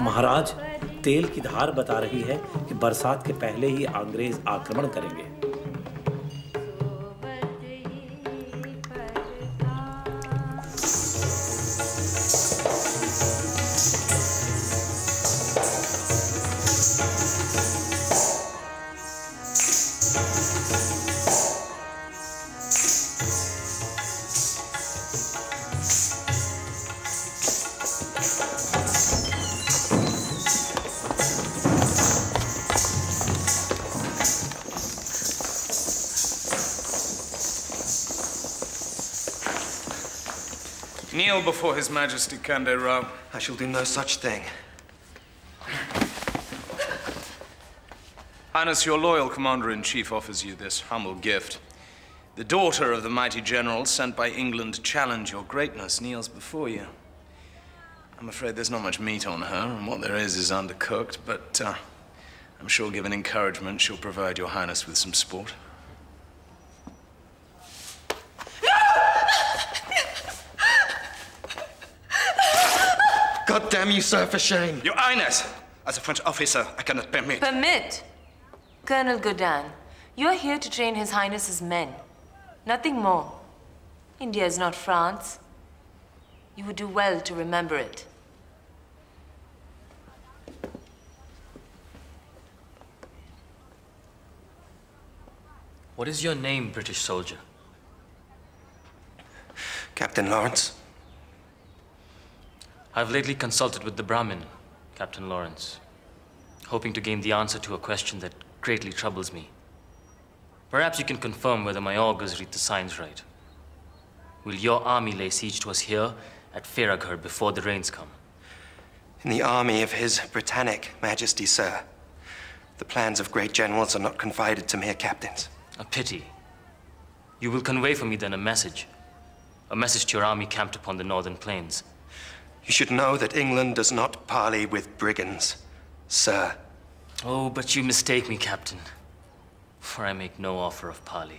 महाराज, तेल की धार बता रही है कि बरसात के पहले ही अंग्रेज़ आक्रमण करेंगे। Kneel before His Majesty Khande Rao. I shall do no such thing. Highness, your loyal commander-in-chief offers you this humble gift. The daughter of the mighty general sent by England to challenge your greatness kneels before you. I'm afraid there's not much meat on her, and what there is is undercooked, but uh, I'm sure given encouragement, she'll provide your highness with some sport. God damn you, sir, for shame. Your Highness, as a French officer, I cannot permit. Permit? Colonel Godin, you're here to train His Highness's men. Nothing more. India is not France. You would do well to remember it. What is your name, British soldier? Captain Lawrence. I've lately consulted with the Brahmin, Captain Lawrence, hoping to gain the answer to a question that greatly troubles me. Perhaps you can confirm whether my augurs read the signs right. Will your army lay siege to us here at Feraghar before the rains come? In the army of His Britannic Majesty, sir. The plans of great generals are not confided to mere captains. A pity. You will convey for me then a message. A message to your army camped upon the northern plains. You should know that England does not parley with brigands, sir. Oh, but you mistake me, Captain. For I make no offer of parley.